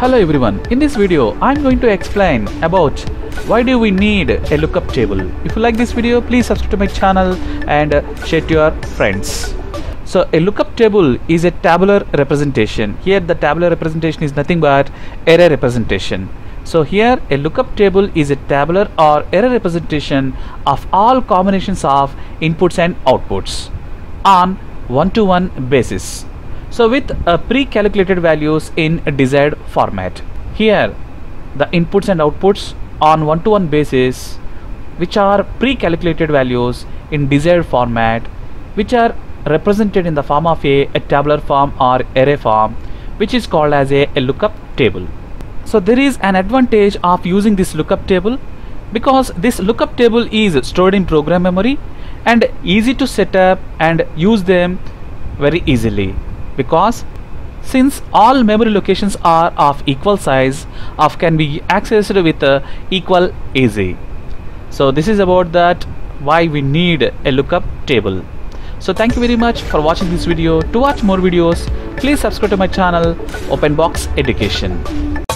Hello everyone, in this video I'm going to explain about why do we need a lookup table. If you like this video please subscribe to my channel and uh, share to your friends. So a lookup table is a tabular representation. Here the tabular representation is nothing but array representation. So here a lookup table is a tabular or array representation of all combinations of inputs and outputs on one-to-one basis. So with uh, pre-calculated values in desired format. Here the inputs and outputs on one-to-one basis which are pre-calculated values in desired format which are represented in the form of a, a tabular form or array form which is called as a, a lookup table. So there is an advantage of using this lookup table because this lookup table is stored in program memory and easy to set up and use them very easily because since all memory locations are of equal size of can be accessed with uh, equal easy so this is about that why we need a lookup table. So thank you very much for watching this video. To watch more videos please subscribe to my channel openbox education